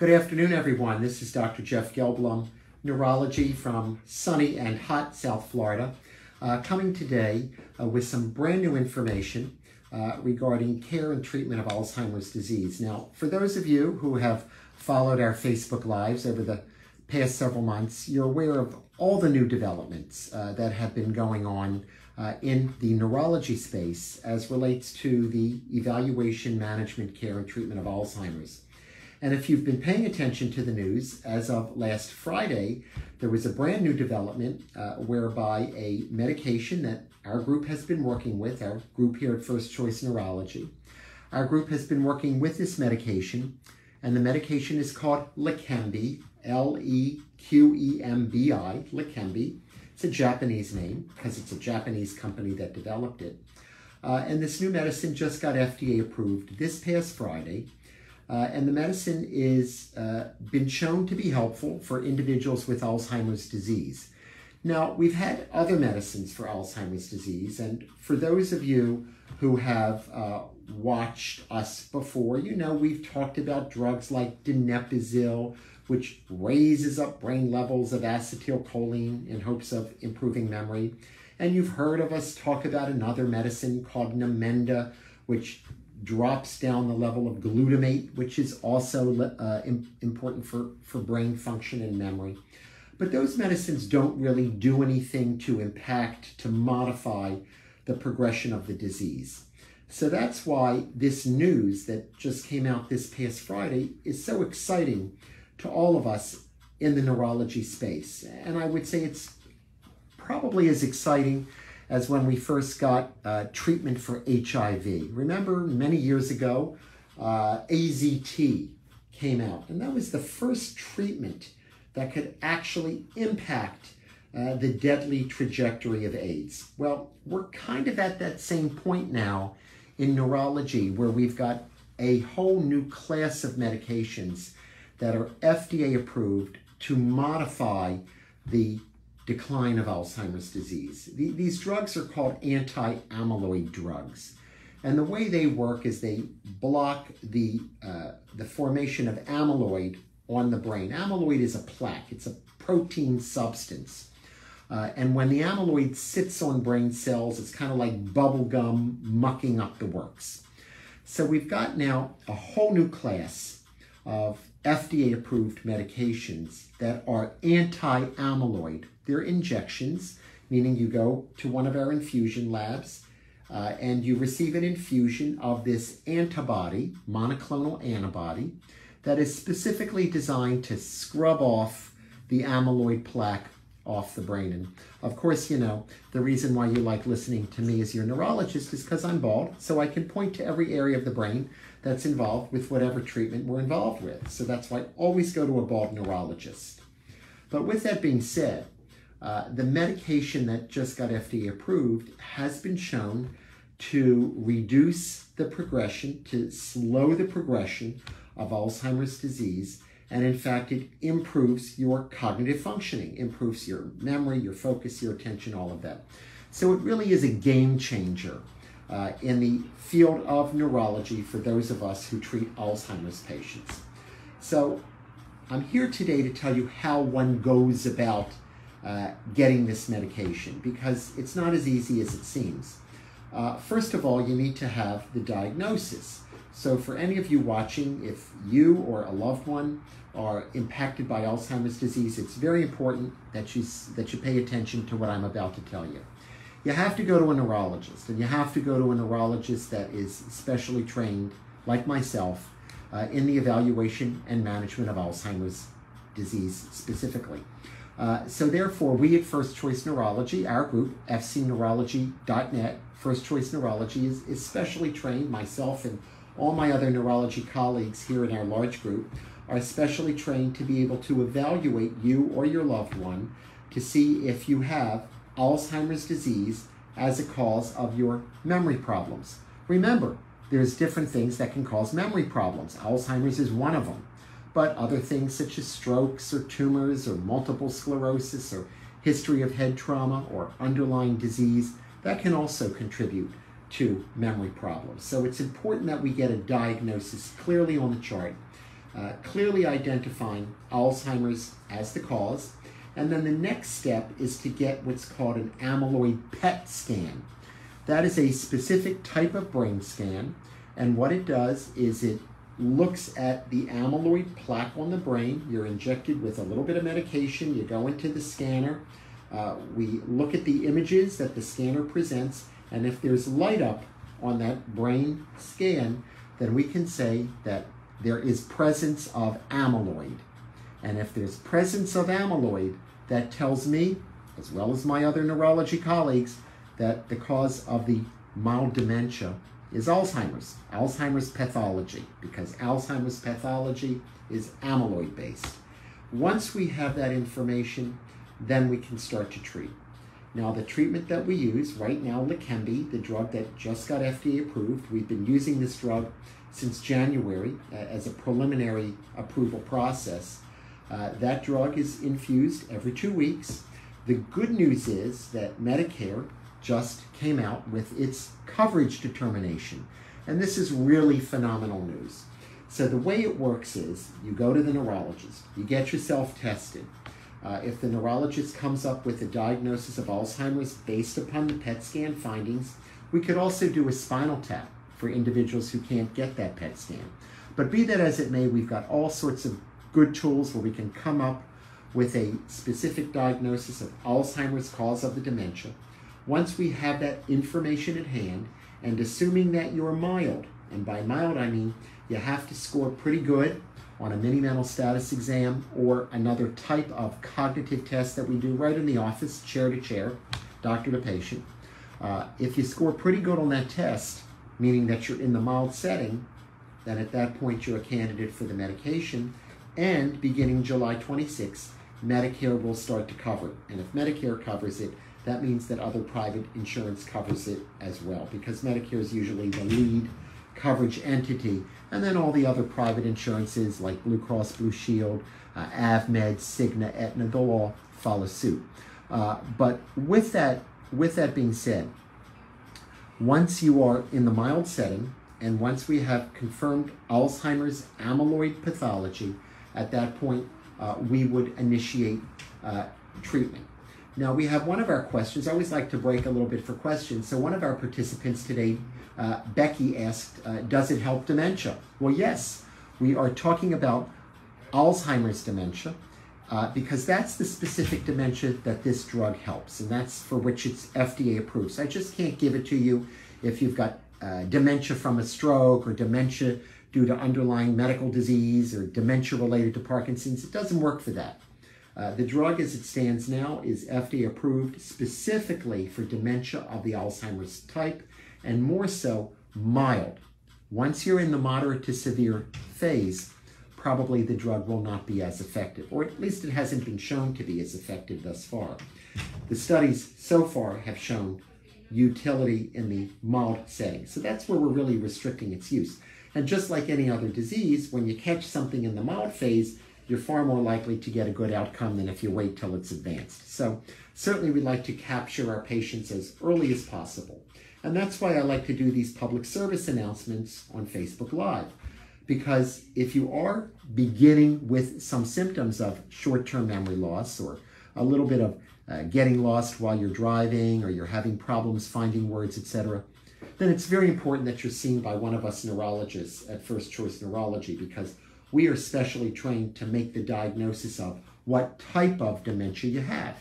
Good afternoon, everyone. This is Dr. Jeff Gelblum, neurology from sunny and hot South Florida, uh, coming today uh, with some brand new information uh, regarding care and treatment of Alzheimer's disease. Now, for those of you who have followed our Facebook Lives over the past several months, you're aware of all the new developments uh, that have been going on uh, in the neurology space as relates to the evaluation, management, care, and treatment of Alzheimer's. And if you've been paying attention to the news, as of last Friday, there was a brand new development uh, whereby a medication that our group has been working with, our group here at First Choice Neurology, our group has been working with this medication, and the medication is called Leqembi, L-E-Q-E-M-B-I, Leqembi. It's a Japanese name because it's a Japanese company that developed it. Uh, and this new medicine just got FDA approved this past Friday. Uh, and the medicine has uh, been shown to be helpful for individuals with Alzheimer's disease. Now, we've had other medicines for Alzheimer's disease, and for those of you who have uh, watched us before, you know we've talked about drugs like donepezil, which raises up brain levels of acetylcholine in hopes of improving memory. And you've heard of us talk about another medicine called Namenda, which drops down the level of glutamate, which is also uh, important for, for brain function and memory. But those medicines don't really do anything to impact, to modify the progression of the disease. So that's why this news that just came out this past Friday is so exciting to all of us in the neurology space. And I would say it's probably as exciting as when we first got uh, treatment for HIV. Remember, many years ago, uh, AZT came out, and that was the first treatment that could actually impact uh, the deadly trajectory of AIDS. Well, we're kind of at that same point now in neurology where we've got a whole new class of medications that are FDA approved to modify the decline of Alzheimer's disease. these drugs are called anti-amyloid drugs. And the way they work is they block the, uh, the formation of amyloid on the brain. Amyloid is a plaque, it's a protein substance. Uh, and when the amyloid sits on brain cells, it's kind of like bubble gum mucking up the works. So we've got now a whole new class of FDA approved medications that are anti amyloid. They're injections, meaning you go to one of our infusion labs uh, and you receive an infusion of this antibody, monoclonal antibody, that is specifically designed to scrub off the amyloid plaque off the brain. And of course, you know, the reason why you like listening to me as your neurologist is because I'm bald, so I can point to every area of the brain that's involved with whatever treatment we're involved with. So that's why I always go to a bald neurologist. But with that being said, uh, the medication that just got FDA approved has been shown to reduce the progression, to slow the progression of Alzheimer's disease and in fact, it improves your cognitive functioning, improves your memory, your focus, your attention, all of that. So it really is a game changer uh, in the field of neurology for those of us who treat Alzheimer's patients. So I'm here today to tell you how one goes about uh, getting this medication because it's not as easy as it seems. Uh, first of all, you need to have the diagnosis. So for any of you watching, if you or a loved one are impacted by Alzheimer's disease, it's very important that you, that you pay attention to what I'm about to tell you. You have to go to a neurologist, and you have to go to a neurologist that is specially trained, like myself, uh, in the evaluation and management of Alzheimer's disease specifically. Uh, so therefore, we at First Choice Neurology, our group, fcneurology.net, First Choice Neurology is, is specially trained, myself and all my other neurology colleagues here in our large group are specially trained to be able to evaluate you or your loved one to see if you have Alzheimer's disease as a cause of your memory problems. Remember, there's different things that can cause memory problems. Alzheimer's is one of them, but other things such as strokes or tumors or multiple sclerosis or history of head trauma or underlying disease, that can also contribute to memory problems. So it's important that we get a diagnosis clearly on the chart uh, clearly identifying Alzheimer's as the cause. And then the next step is to get what's called an amyloid PET scan. That is a specific type of brain scan, and what it does is it looks at the amyloid plaque on the brain. You're injected with a little bit of medication, you go into the scanner, uh, we look at the images that the scanner presents, and if there's light up on that brain scan, then we can say that there is presence of amyloid. And if there's presence of amyloid, that tells me, as well as my other neurology colleagues, that the cause of the mild dementia is Alzheimer's, Alzheimer's pathology, because Alzheimer's pathology is amyloid based. Once we have that information, then we can start to treat. Now, the treatment that we use right now, Leqembi, the drug that just got FDA approved, we've been using this drug since January uh, as a preliminary approval process. Uh, that drug is infused every two weeks. The good news is that Medicare just came out with its coverage determination. And this is really phenomenal news. So, the way it works is you go to the neurologist, you get yourself tested. Uh, if the neurologist comes up with a diagnosis of Alzheimer's based upon the PET scan findings, we could also do a spinal tap for individuals who can't get that PET scan. But be that as it may, we've got all sorts of good tools where we can come up with a specific diagnosis of Alzheimer's cause of the dementia. Once we have that information at hand, and assuming that you're mild, and by mild I mean you have to score pretty good on a mini mental status exam or another type of cognitive test that we do right in the office, chair to chair, doctor to patient. Uh, if you score pretty good on that test, meaning that you're in the mild setting, then at that point you're a candidate for the medication. And beginning July 26th, Medicare will start to cover it. And if Medicare covers it, that means that other private insurance covers it as well, because Medicare is usually the lead coverage entity, and then all the other private insurances like Blue Cross Blue Shield, uh, AvMed, Cigna, Aetna, they'll all follow suit. Uh, but with that, with that being said, once you are in the mild setting, and once we have confirmed Alzheimer's amyloid pathology, at that point uh, we would initiate uh, treatment. Now we have one of our questions. I always like to break a little bit for questions. So one of our participants today uh, Becky asked, uh, does it help dementia? Well, yes. We are talking about Alzheimer's dementia uh, because that's the specific dementia that this drug helps, and that's for which it's FDA approved. So I just can't give it to you if you've got uh, dementia from a stroke or dementia due to underlying medical disease or dementia related to Parkinson's. It doesn't work for that. Uh, the drug as it stands now is FDA approved specifically for dementia of the Alzheimer's type and more so mild. Once you're in the moderate to severe phase, probably the drug will not be as effective, or at least it hasn't been shown to be as effective thus far. The studies so far have shown utility in the mild setting. So that's where we're really restricting its use. And just like any other disease, when you catch something in the mild phase, you're far more likely to get a good outcome than if you wait till it's advanced. So certainly we like to capture our patients as early as possible. And that's why I like to do these public service announcements on Facebook Live. Because if you are beginning with some symptoms of short term memory loss or a little bit of uh, getting lost while you're driving or you're having problems finding words, etc., then it's very important that you're seen by one of us neurologists at First Choice Neurology because we are specially trained to make the diagnosis of what type of dementia you have.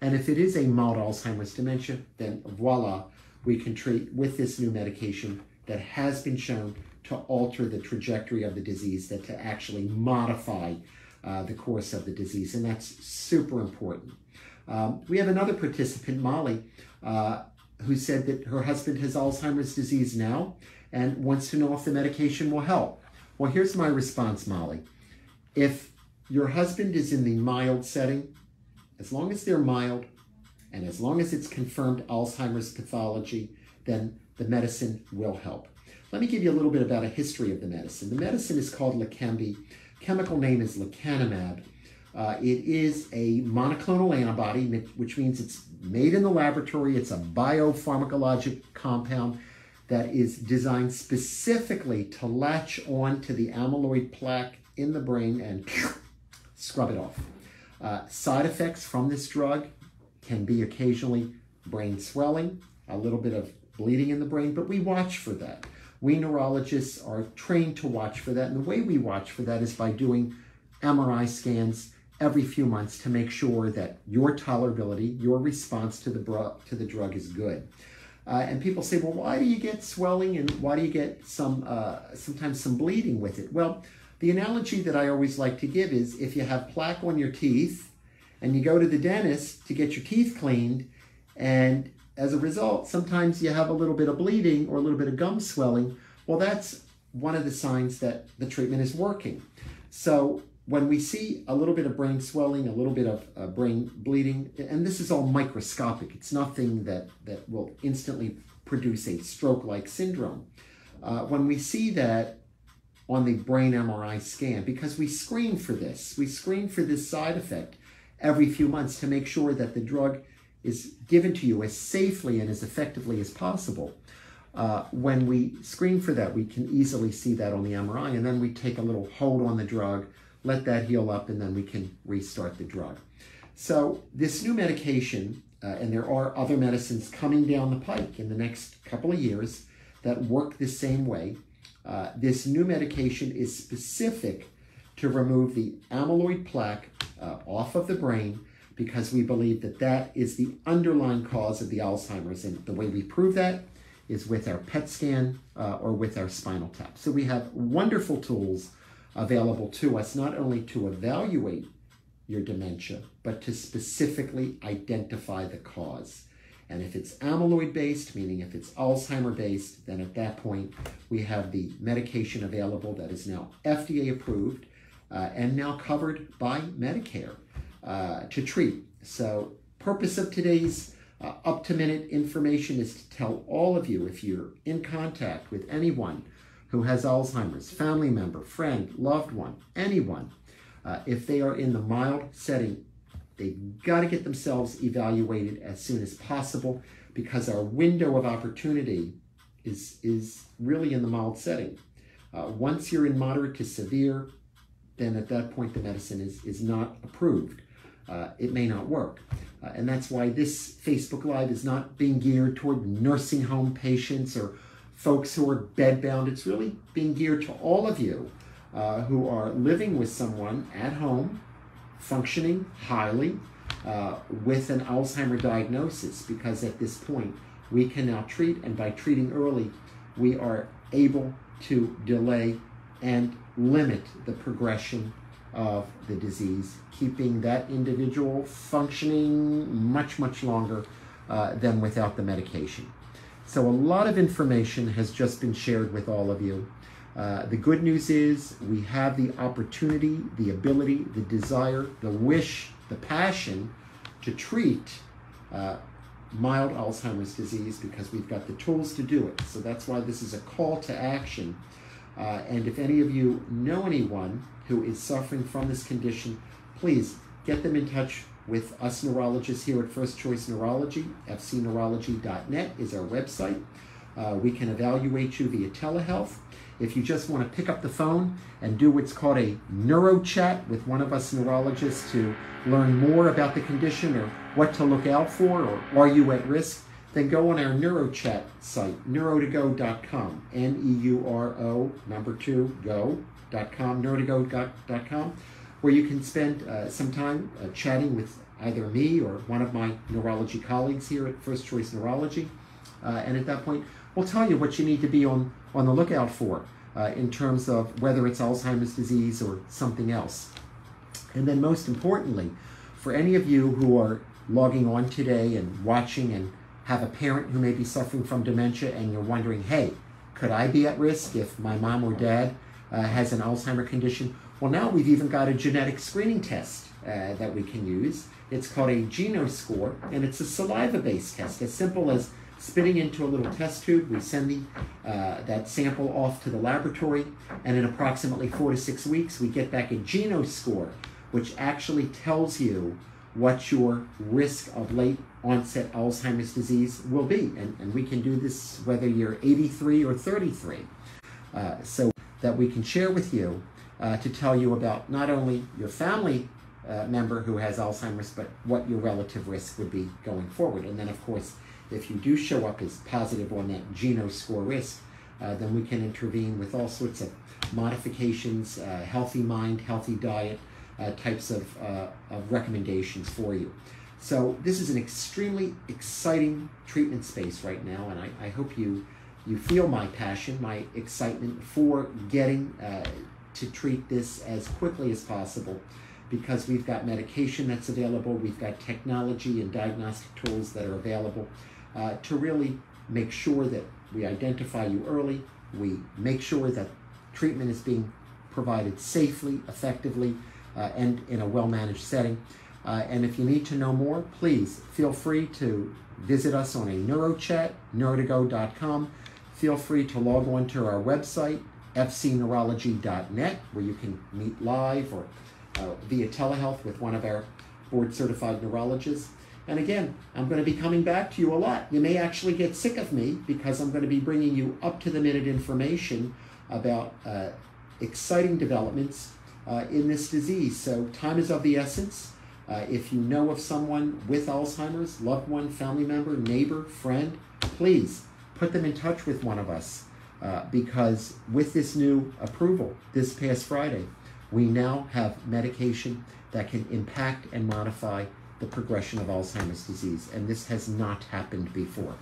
And if it is a mild Alzheimer's dementia, then voila, we can treat with this new medication that has been shown to alter the trajectory of the disease, that to actually modify uh, the course of the disease, and that's super important. Um, we have another participant, Molly, uh, who said that her husband has Alzheimer's disease now and wants to know if the medication will help. Well, here's my response, Molly. If your husband is in the mild setting, as long as they're mild, and as long as it's confirmed Alzheimer's pathology, then the medicine will help. Let me give you a little bit about a history of the medicine. The medicine is called Leqembi. Chemical name is lecanemab. Uh, it is a monoclonal antibody, which means it's made in the laboratory. It's a biopharmacologic compound that is designed specifically to latch on to the amyloid plaque in the brain and scrub it off. Uh, side effects from this drug can be occasionally brain swelling, a little bit of bleeding in the brain, but we watch for that. We neurologists are trained to watch for that, and the way we watch for that is by doing MRI scans every few months to make sure that your tolerability, your response to the, to the drug is good. Uh, and people say, well, why do you get swelling and why do you get some uh, sometimes some bleeding with it? Well, the analogy that I always like to give is if you have plaque on your teeth and you go to the dentist to get your teeth cleaned, and as a result, sometimes you have a little bit of bleeding or a little bit of gum swelling. Well, that's one of the signs that the treatment is working. So when we see a little bit of brain swelling, a little bit of uh, brain bleeding, and this is all microscopic, it's nothing that, that will instantly produce a stroke-like syndrome. Uh, when we see that on the brain MRI scan, because we screen for this, we screen for this side effect every few months to make sure that the drug is given to you as safely and as effectively as possible. Uh, when we screen for that, we can easily see that on the MRI, and then we take a little hold on the drug, let that heal up, and then we can restart the drug. So this new medication, uh, and there are other medicines coming down the pike in the next couple of years that work the same way. Uh, this new medication is specific to remove the amyloid plaque uh, off of the brain because we believe that that is the underlying cause of the Alzheimer's. And the way we prove that is with our PET scan uh, or with our spinal tap. So we have wonderful tools available to us, not only to evaluate your dementia, but to specifically identify the cause. And if it's amyloid based, meaning if it's Alzheimer based, then at that point we have the medication available that is now FDA approved uh, and now covered by Medicare uh, to treat. So, purpose of today's uh, up to minute information is to tell all of you if you're in contact with anyone who has Alzheimer's, family member, friend, loved one, anyone, uh, if they are in the mild setting, they've got to get themselves evaluated as soon as possible because our window of opportunity is, is really in the mild setting. Uh, once you're in moderate to severe, then at that point the medicine is, is not approved. Uh, it may not work. Uh, and that's why this Facebook Live is not being geared toward nursing home patients or folks who are bedbound. It's really being geared to all of you uh, who are living with someone at home, functioning highly uh, with an Alzheimer diagnosis, because at this point we can now treat, and by treating early, we are able to delay and limit the progression of the disease, keeping that individual functioning much, much longer uh, than without the medication. So, a lot of information has just been shared with all of you. Uh, the good news is we have the opportunity, the ability, the desire, the wish, the passion to treat uh, mild Alzheimer's disease because we've got the tools to do it. So that's why this is a call to action. Uh, and if any of you know anyone who is suffering from this condition, please get them in touch with us neurologists here at First Choice Neurology. fcneurology.net is our website. Uh, we can evaluate you via telehealth. If you just want to pick up the phone and do what's called a neuro chat with one of us neurologists to learn more about the condition or what to look out for or are you at risk, then go on our NeuroChat site, neuro2go.com, N-E-U-R-O, number two, go.com, neuro2go.com, where you can spend uh, some time uh, chatting with either me or one of my neurology colleagues here at First Choice Neurology. Uh, and at that point, we'll tell you what you need to be on, on the lookout for uh, in terms of whether it's Alzheimer's disease or something else. And then most importantly, for any of you who are logging on today and watching and have a parent who may be suffering from dementia and you're wondering, hey, could I be at risk if my mom or dad uh, has an Alzheimer condition? Well, now we've even got a genetic screening test uh, that we can use. It's called a GenoScore, and it's a saliva-based test, as simple as spitting into a little test tube. We send the, uh, that sample off to the laboratory, and in approximately four to six weeks, we get back a GenoScore, which actually tells you what your risk of late onset Alzheimer's disease will be. And, and we can do this whether you're 83 or 33. Uh, so that we can share with you uh, to tell you about not only your family uh, member who has Alzheimer's, but what your relative risk would be going forward. And then, of course, if you do show up as positive on that GENO score risk, uh, then we can intervene with all sorts of modifications, uh, healthy mind, healthy diet, uh, types of, uh, of recommendations for you. So this is an extremely exciting treatment space right now, and I, I hope you you feel my passion, my excitement for getting uh, to treat this as quickly as possible because we've got medication that's available, we've got technology and diagnostic tools that are available uh, to really make sure that we identify you early, we make sure that treatment is being provided safely, effectively, uh, and in a well-managed setting. Uh, and if you need to know more, please feel free to visit us on a NeuroChat, neuro2go.com. Feel free to log on to our website, fcneurology.net, where you can meet live or uh, via telehealth with one of our board certified neurologists. And again, I'm going to be coming back to you a lot. You may actually get sick of me because I'm going to be bringing you up to the minute information about uh, exciting developments uh, in this disease. So, time is of the essence. Uh, if you know of someone with Alzheimer's, loved one, family member, neighbor, friend, please put them in touch with one of us uh, because with this new approval this past Friday, we now have medication that can impact and modify the progression of Alzheimer's disease, and this has not happened before.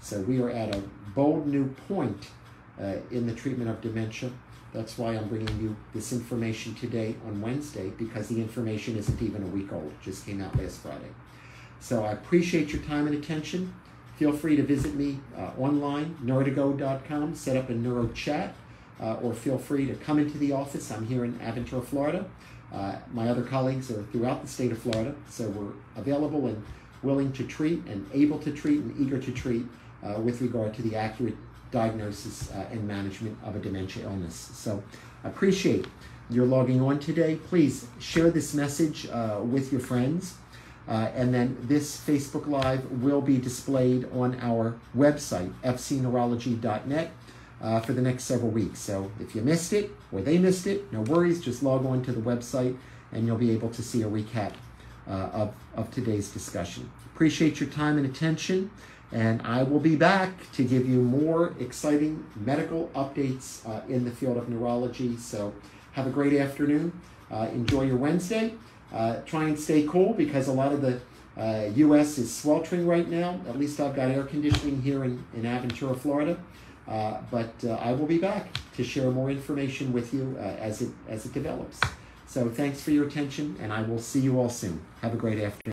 So we are at a bold new point uh, in the treatment of dementia. That's why I'm bringing you this information today on Wednesday because the information isn't even a week old. It just came out last Friday. So I appreciate your time and attention. Feel free to visit me uh, online, neuro2go.com, set up a neuro chat, uh, or feel free to come into the office. I'm here in Aventura, Florida. Uh, my other colleagues are throughout the state of Florida, so we're available and willing to treat and able to treat and eager to treat with regard to the accurate diagnosis and management of a dementia illness. So I appreciate your logging on today. Please share this message uh, with your friends. Uh, and then this Facebook Live will be displayed on our website, fcneurology.net, uh, for the next several weeks. So if you missed it or they missed it, no worries, just log on to the website and you'll be able to see a recap uh, of, of today's discussion. Appreciate your time and attention. And I will be back to give you more exciting medical updates uh, in the field of neurology. So have a great afternoon. Uh, enjoy your Wednesday. Uh, try and stay cool because a lot of the U.S. Uh, is sweltering right now. At least I've got air conditioning here in, in Aventura, Florida. Uh, but uh, I will be back to share more information with you as, it, as it develops. So thanks for your attention, and I will see you all soon. Have a great afternoon.